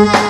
Música